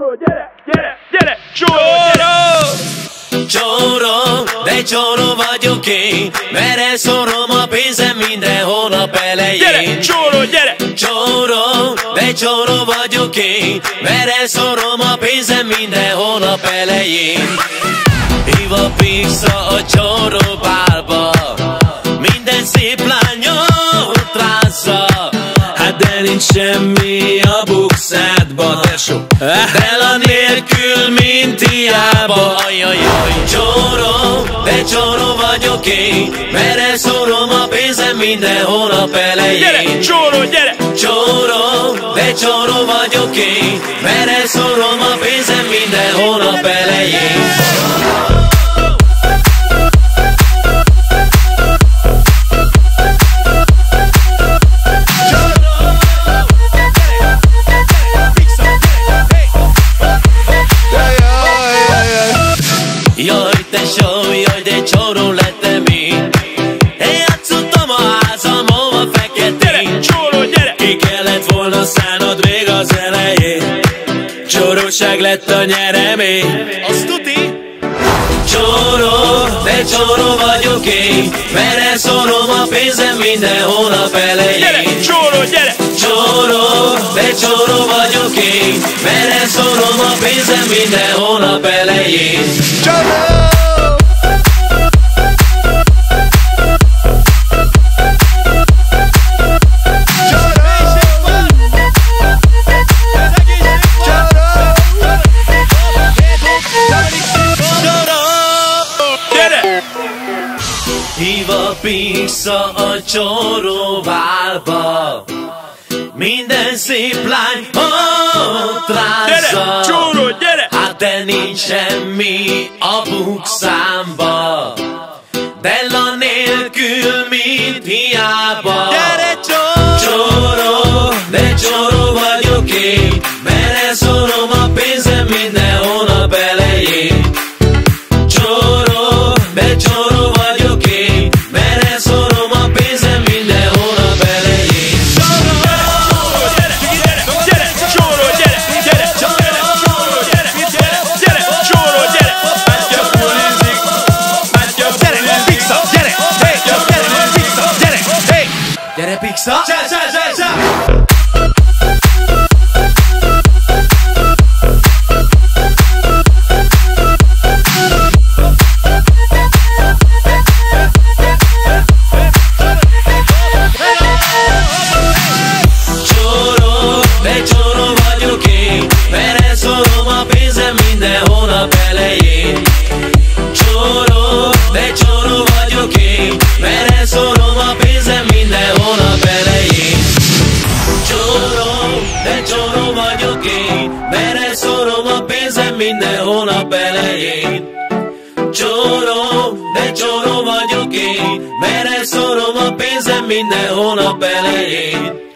Csóró, gyere, gyere, gyere! Csóró! Csóró, de csóró vagyok én, mert elszorom a pénzem minden hónap elején. Gyere, csóró, gyere! Csóró, de csóró vagyok én, mert elszorom a pénzem minden hónap elején. Hív a pizza a csóró semmi a bukszádba, tesó. Dela nélkül, mint hiába. Ajajaj, csóró, de csóró vagyok én, mert elszorom a pénzem minden hónap elején. Gyere, csóró, gyere! Csóró, de csóró vagyok én, mert Csóróság lett a nyeremény Azt tuti? Csóró, de csóró vagyok én Mert elszorom a pénzem minden hónap Gyere, elején csóró, gyere! Csóró, de csóró vagyok én Mert elszorom a pénzem minden hónap elején Gyere! Hív a pizza a csóróválba Minden szép lány ott Gyere, rázza. Csóró, gyere! Hát de nincs semmi a bukszámba Della nélkül, mint hiába Gyere Pixa! Csá, csá, csá, csá! Csóró, de csóró Vagyok én Mert elszorom a pénzem minden hónap elején. Csóró, de csóró vagyok én Mert elszorom a pénzem minden hónap elején